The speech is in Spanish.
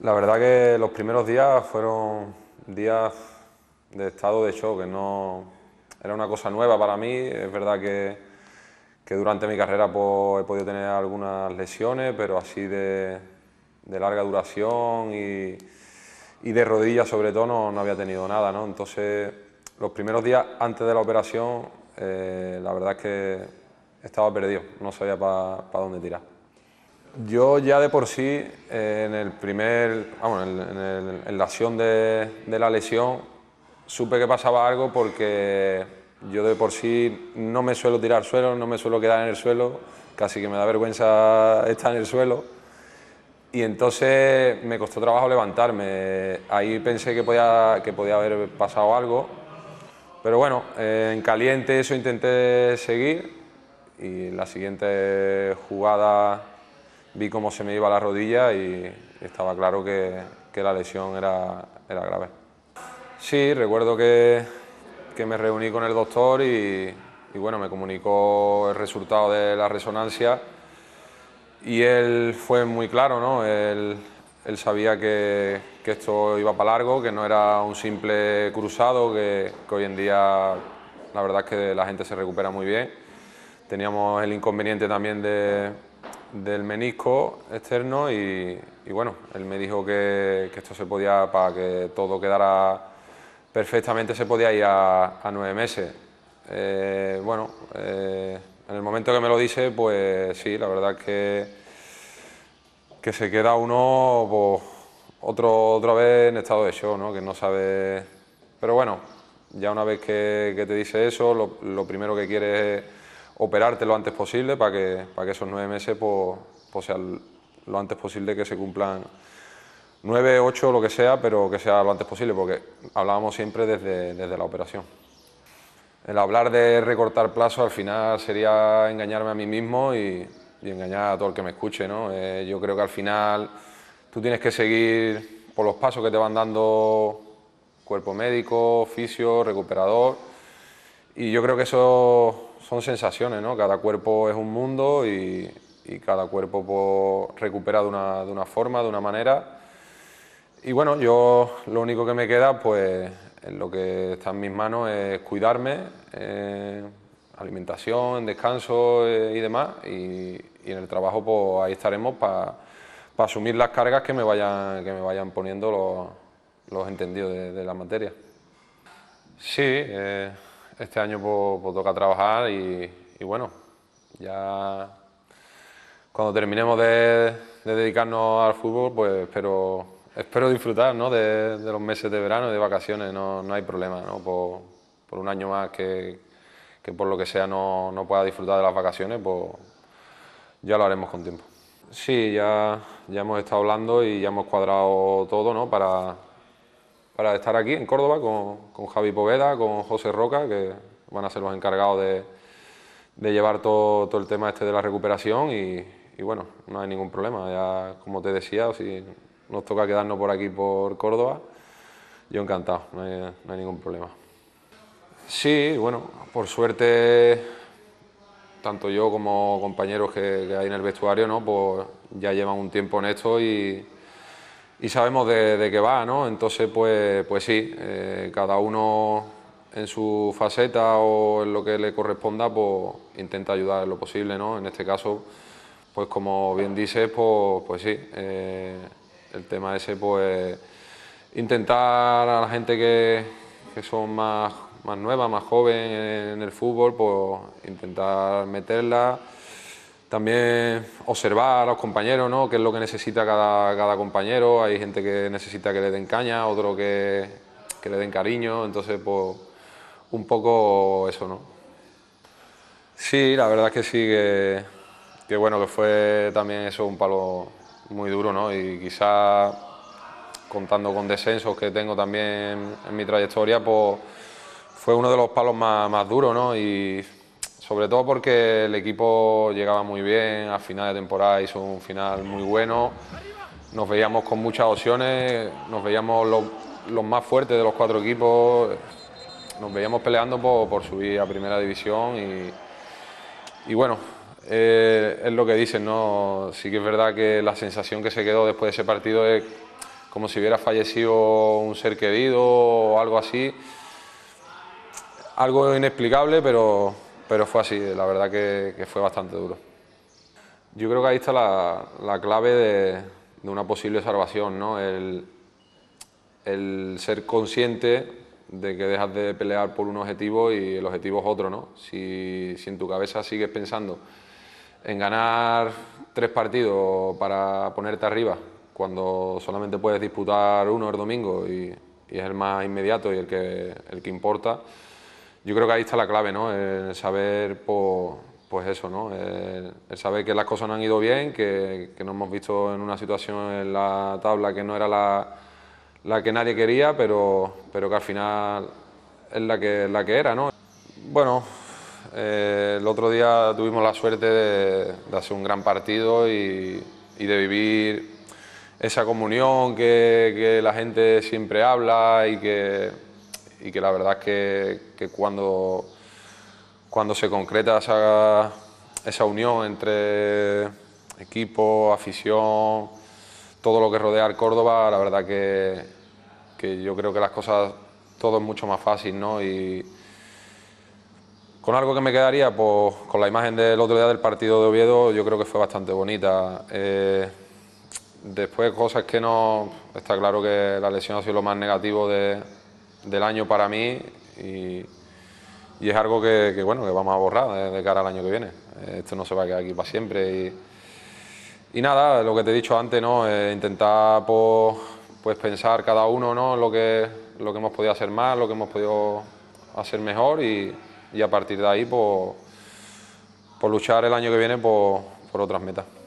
La verdad que los primeros días fueron días de estado de shock, que no era una cosa nueva para mí. Es verdad que, que durante mi carrera pues, he podido tener algunas lesiones, pero así de, de larga duración y, y, de rodillas sobre todo no, no había tenido nada. ¿no? Entonces los primeros días antes de la operación eh, la verdad es que estaba perdido, no sabía para pa dónde tirar. Yo ya de por sí, eh, en el primer, vamos, en, en, el, en la acción de, de, la lesión, supe que pasaba algo porque yo de por sí no me suelo tirar suelo, no me suelo quedar en el suelo, casi que me da vergüenza estar en el suelo. Y entonces me costó trabajo levantarme. Ahí pensé que podía, que podía haber pasado algo. Pero bueno, eh, en caliente eso intenté seguir y la siguiente jugada vi cómo se me iba la rodilla y estaba claro que, que la lesión era, era, grave. Sí, recuerdo que, que, me reuní con el doctor y, y, bueno, me comunicó el resultado de la resonancia y él fue muy claro, ¿no? Él, sabía que, esto iba para largo, que no era un simple cruzado, que, hoy en día la verdad es que la gente se recupera muy bien. Teníamos el inconveniente también de, del menisco externo y, bueno, él me dijo que, esto se podía, para que todo quedara perfectamente, se podía ir a, a nueve meses. Eh, bueno, eh, en el momento que me lo dice, pues sí, la verdad que, que se queda uno pues, otro, otra vez en estado de shock, ¿no? que no sabe... Pero bueno, ya una vez que, te dice eso, lo, primero que quiere es operarte lo antes posible para que, para que esos nueve meses pues, pues sean lo antes posible que se cumplan nueve, ocho, lo que sea, pero que sea lo antes posible, porque hablábamos siempre desde, desde la operación. El hablar de recortar plazo al final sería engañarme a mí mismo y, engañar a todo el que me escuche. ¿no? Eh, yo creo que al final tú tienes que seguir por los pasos que te van dando cuerpo médico, fisio, recuperador, y yo creo que eso son sensaciones, ¿no? Cada cuerpo es un mundo y, cada cuerpo pues, recupera de una, de una, forma, de una manera. Y bueno, yo lo único que me queda, pues lo que está en mis manos es cuidarme, alimentación, descanso eh, y demás. Y, en el trabajo, pues ahí estaremos para pa asumir las cargas que me vayan, que me vayan poniendo los, entendidos de, la materia. Sí. Eh, este año pues, pues toca trabajar y, bueno, ya cuando terminemos de, dedicarnos al fútbol, pues espero, espero disfrutar ¿no? de, de, los meses de verano y de vacaciones, no, no hay problema, ¿no? Por, por, un año más que, que por lo que sea no, no, pueda disfrutar de las vacaciones, pues ya lo haremos con tiempo. Sí, ya, ya hemos estado hablando y ya hemos cuadrado todo ¿no? para, para estar aquí en Córdoba con, con, Javi Poveda, con José Roca, que van a ser los encargados de, de llevar todo, todo, el tema este de la recuperación y, y, bueno, no hay ningún problema. Ya, como te decía, si nos toca quedarnos por aquí, por Córdoba, yo encantado, no hay, no hay ningún problema. Sí, bueno, por suerte, tanto yo como compañeros que, hay en el vestuario, ¿no? pues ya llevan un tiempo en esto y y sabemos de, de, qué va, ¿no? Entonces, pues, pues sí, eh, cada uno en su faceta o en lo que le corresponda, pues intenta ayudar en lo posible, ¿no? En este caso, pues como bien dices, pues, pues sí, eh, el tema ese, pues intentar a la gente que, que son más, más nueva, más joven en el fútbol, pues intentar meterla, también observar a los compañeros, ¿no? qué es lo que necesita cada, cada, compañero. Hay gente que necesita que le den caña, otro que, que, le den cariño, entonces pues un poco eso, ¿no? Sí, la verdad es que sí, que, que bueno, que fue también eso un palo muy duro, ¿no? Y quizá contando con descensos que tengo también en mi trayectoria, pues fue uno de los palos más, más duros, ¿no? Y, sobre todo porque el equipo llegaba muy bien, a final de temporada hizo un final muy bueno, nos veíamos con muchas opciones, nos veíamos los, los más fuertes de los cuatro equipos, nos veíamos peleando por, subir a primera división y, bueno, eh, es lo que dicen, ¿no? Sí que es verdad que la sensación que se quedó después de ese partido es como si hubiera fallecido un ser querido o algo así. Algo inexplicable, pero, pero fue así, la verdad que, fue bastante duro. Yo creo que ahí está la, clave de, una posible salvación, ¿no? El, el ser consciente de que dejas de pelear por un objetivo y el objetivo es otro, ¿no? Si, en tu cabeza sigues pensando en ganar tres partidos para ponerte arriba, cuando solamente puedes disputar uno el domingo y, es el más inmediato y el que, el que importa, yo creo que ahí está la clave, ¿no? El saber, pues, pues eso, ¿no? El, saber que las cosas no han ido bien, que, que nos hemos visto en una situación en la tabla que no era la la que nadie quería, pero, pero que al final es la que, la que era. ¿no? Bueno, eh, el otro día tuvimos la suerte de, hacer un gran partido y, de vivir esa comunión que, la gente siempre habla y que, la verdad es que, cuando, cuando se concreta esa, esa unión entre equipo, afición, todo lo que rodea al Córdoba, la verdad que, que yo creo que las cosas, todo es mucho más fácil, ¿no? Y con algo que me quedaría, pues con la imagen del otro día del partido de Oviedo, yo creo que fue bastante bonita. Eh, después cosas que no, está claro que la lesión ha sido lo más negativo del año para mí y, es algo que, bueno, que vamos a borrar de, cara al año que viene. Esto no se va a quedar aquí para siempre y, y nada, lo que te he dicho antes, ¿no? Eh, intentar pues, pues, pensar cada uno ¿no? lo, que, lo que hemos podido hacer más, lo que hemos podido hacer mejor y, a partir de ahí pues, por luchar el año que viene por otras metas.